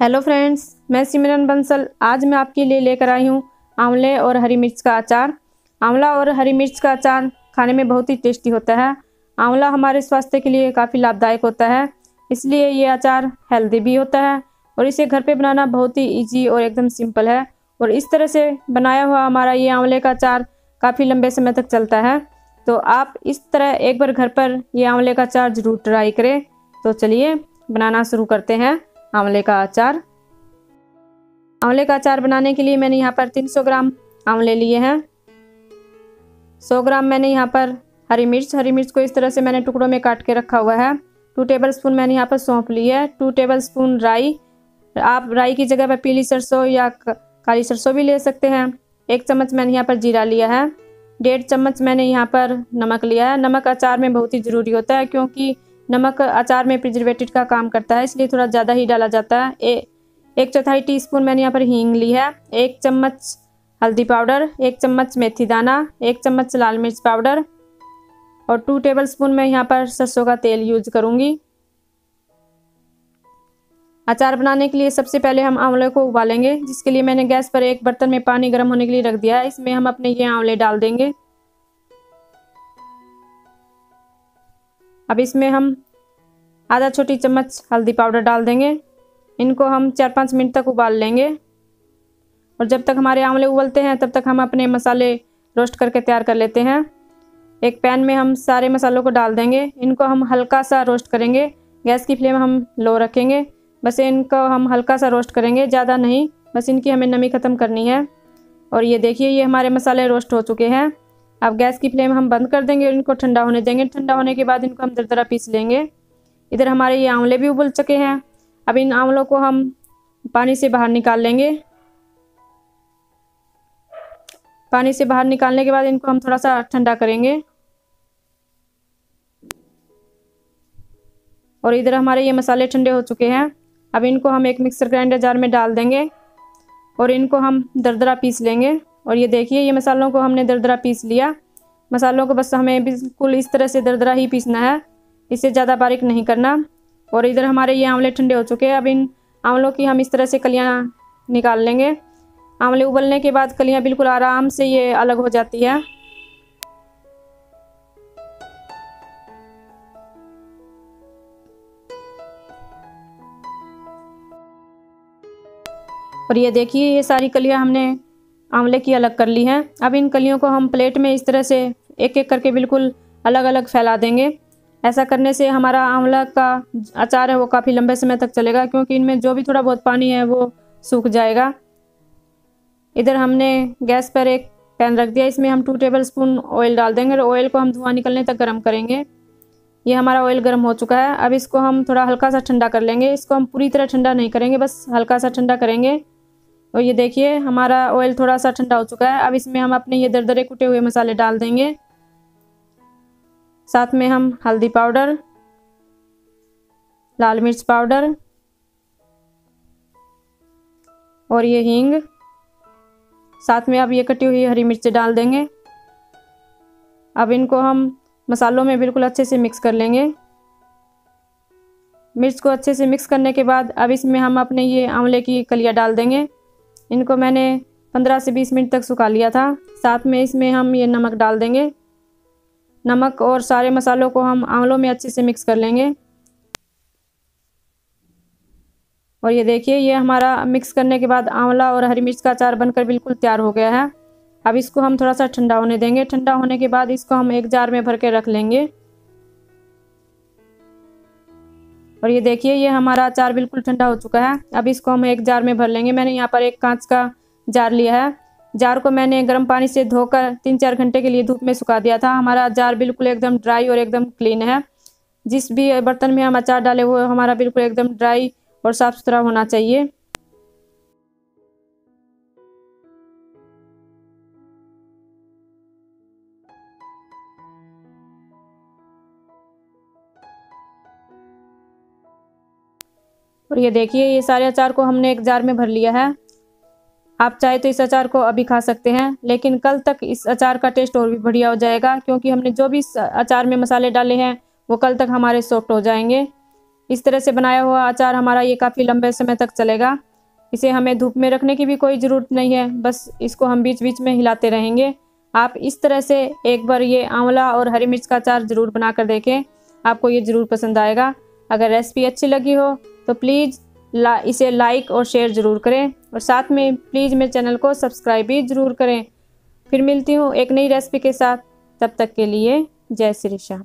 Hello friends, मैं सिमरन बंसल। आज मैं आपके लिए लेकर आई हूँ आंवले और हरी मिर्च का अचार। आंवला और हरी मिर्च का अचार खाने में बहुत ही टेस्टी होता है। आंवला हमारे स्वास्थ्य के लिए काफ़ी लाभदायक होता है, इसलिए ये अचार हेल्दी भी होता है और इसे घर पे बनाना बहुत ही ईजी और एकदम सिंपल है। और इस तरह से बनाया हुआ हमारा ये आंवले का अचार काफ़ी लंबे समय तक चलता है। तो आप इस तरह एक बार घर पर ये आंवले का अचार ज़रूर ट्राई करें। तो चलिए, बनाना शुरू करते हैं। आंवले का अचार। आंवले का अचार बनाने के लिए मैंने यहाँ पर 300 ग्राम आंवले लिए हैं। 100 ग्राम मैंने यहाँ पर हरी मिर्च हरी मिर्च को इस तरह से मैंने टुकड़ों में काट के रखा हुआ है। टू टेबल स्पून मैंने यहाँ पर सौंप ली है। टू टेबल स्पून राई। आप राई की जगह पर पीली सरसों या काली सरसों भी ले सकते हैं। एक चम्मच मैंने यहाँ पर जीरा लिया है। डेढ़ चम्मच मैंने यहाँ पर नमक लिया है। नमक अचार में बहुत ही ज़रूरी होता है क्योंकि नमक अचार में प्रिजर्वेटिव का काम करता है इसलिए थोड़ा ज़्यादा ही डाला जाता है। ए, एक चौथाई टीस्पून मैंने यहाँ पर हींग ली है एक चम्मच हल्दी पाउडर एक चम्मच मेथी दाना एक चम्मच लाल मिर्च पाउडर और टू टेबल स्पून मैं यहाँ पर सरसों का तेल यूज़ करूँगी। अचार बनाने के लिए सबसे पहले हम आंवले को उबालेंगे जिसके लिए मैंने गैस पर एक बर्तन में पानी गर्म होने के लिए रख दिया है इसमें हम अपने ये आंवले डाल देंगे। अब इसमें हम आधा छोटी चम्मच हल्दी पाउडर डाल देंगे। इनको हम चार पाँच मिनट तक उबाल लेंगे। और जब तक हमारे आंवले उबलते हैं, तब तक हम अपने मसाले रोस्ट करके तैयार कर लेते हैं। एक पैन में हम सारे मसालों को डाल देंगे। इनको हम हल्का सा रोस्ट करेंगे। गैस की फ्लेम हम लो रखेंगे। बस इनको हम हल्का सा रोस्ट करेंगे, ज़्यादा नहीं। बस इनकी हमें नमी ख़त्म करनी है। और ये देखिए, ये हमारे मसाले रोस्ट हो चुके हैं। अब गैस की फ्लेम हम बंद कर देंगे और इनको ठंडा होने देंगे। ठंडा होने के बाद इनको हम दरदरा पीस लेंगे। इधर हमारे ये आंवले भी उबल चुके हैं। अब इन आंवलों को हम पानी से बाहर निकाल लेंगे। पानी से बाहर निकालने के बाद इनको हम थोड़ा सा ठंडा करेंगे। और इधर हमारे ये मसाले ठंडे हो चुके हैं। अब इनको हम एक मिक्सर ग्राइंडर जार में डाल देंगे। और इनको हम दरदरा पीस लेंगे। और ये देखिए, ये मसालों को हमने दरदरा पीस लिया। मसालों को बस हमें बिल्कुल इस तरह से दरदरा ही पीसना है। इसे ज़्यादा बारीक नहीं करना। और इधर हमारे ये आंवले ठंडे हो चुके हैं। अब इन आंवलों की हम इस तरह से कलियाँ निकाल लेंगे। आंवले उबलने के बाद कलियाँ बिल्कुल आराम से ये अलग हो जाती है। और ये देखिए, ये सारी कलियाँ हमने आंवले की अलग कर ली हैं। अब इन कलियों को हम प्लेट में इस तरह से एक एक करके बिल्कुल अलग अलग फैला देंगे। ऐसा करने से हमारा आंवला का अचार है वो काफ़ी लंबे समय तक चलेगा, क्योंकि इनमें जो भी थोड़ा बहुत पानी है वो सूख जाएगा। इधर हमने गैस पर एक पैन रख दिया। इसमें हम टू टेबल स्पून ऑयल डाल देंगे और ऑयल को हम धुआँ निकलने तक गर्म करेंगे। ये हमारा ऑयल गर्म हो चुका है। अब इसको हम थोड़ा हल्का सा ठंडा कर लेंगे। इसको हम पूरी तरह ठंडा नहीं करेंगे, बस हल्का सा ठंडा करेंगे। और ये देखिए, हमारा ऑयल थोड़ा सा ठंडा हो चुका है। अब इसमें हम अपने ये दरदरे कुटे हुए मसाले डाल देंगे। साथ में हम हल्दी पाउडर, लाल मिर्च पाउडर और ये हींग। साथ में अब ये कटी हुई हरी मिर्च डाल देंगे। अब इनको हम मसालों में बिल्कुल अच्छे से मिक्स कर लेंगे। मिर्च को अच्छे से मिक्स करने के बाद अब इसमें हम अपने ये आंवले की कलिया डाल देंगे। इनको मैंने 15 से 20 मिनट तक सुखा लिया था। साथ में इसमें हम ये नमक डाल देंगे। नमक और सारे मसालों को हम आंवलों में अच्छे से मिक्स कर लेंगे। और ये देखिए, ये हमारा मिक्स करने के बाद आंवला और हरी मिर्च का अचार बनकर बिल्कुल तैयार हो गया है। अब इसको हम थोड़ा सा ठंडा होने देंगे। ठंडा होने के बाद इसको हम एक जार में भर के रख लेंगे। और ये देखिए, ये हमारा अचार बिल्कुल ठंडा हो चुका है। अब इसको हम एक जार में भर लेंगे। मैंने यहाँ पर एक कांच का जार लिया है। जार को मैंने गर्म पानी से धोकर तीन चार घंटे के लिए धूप में सुखा दिया था। हमारा जार बिल्कुल एकदम ड्राई और एकदम क्लीन है। जिस भी बर्तन में हम अचार डाले, वो हमारा बिल्कुल एकदम ड्राई और साफ़ सुथरा होना चाहिए। और ये देखिए, ये सारे अचार को हमने एक जार में भर लिया है। आप चाहे तो इस अचार को अभी खा सकते हैं, लेकिन कल तक इस अचार का टेस्ट और भी बढ़िया हो जाएगा, क्योंकि हमने जो भी अचार में मसाले डाले हैं, वो कल तक हमारे सॉफ्ट हो जाएँगे। इस तरह से बनाया हुआ अचार हमारा ये काफ़ी लंबे समय तक चलेगा। इसे हमें धूप में रखने की भी कोई ज़रूरत नहीं है, बस इसको हम बीच बीच में हिलाते रहेंगे। आप इस तरह से एक बार ये आंवला और हरी मिर्च का अचार ज़रूर बना कर देखें, आपको ये ज़रूर पसंद आएगा। अगर रेसिपी अच्छी लगी हो तो प्लीज़ ला, इसे लाइक और शेयर ज़रूर करें। और साथ में प्लीज़ मेरे चैनल को सब्सक्राइब भी ज़रूर करें। फिर मिलती हूँ एक नई रेसिपी के साथ। तब तक के लिए जय श्री श्याम।